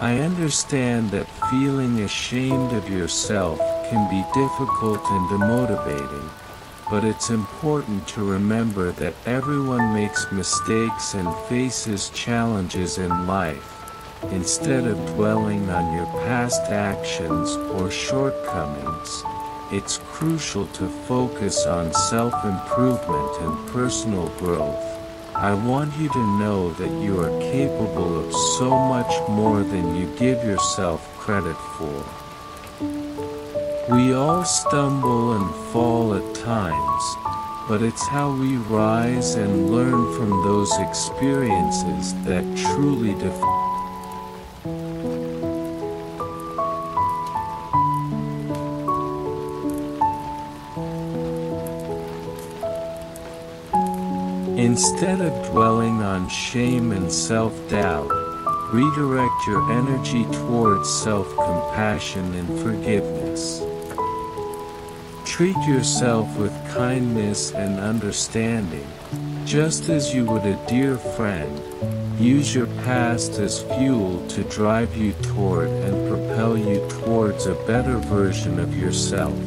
I understand that feeling ashamed of yourself can be difficult and demotivating, but it's important to remember that everyone makes mistakes and faces challenges in life. Instead of dwelling on your past actions or shortcomings, it's crucial to focus on self-improvement and personal growth. I want you to know that you are capable of so much more than you give yourself credit for. We all stumble and fall at times, but it's how we rise and learn from those experiences that truly define Instead of dwelling on shame and self-doubt, redirect your energy towards self-compassion and forgiveness. Treat yourself with kindness and understanding, just as you would a dear friend. Use your past as fuel to drive you toward and propel you towards a better version of yourself.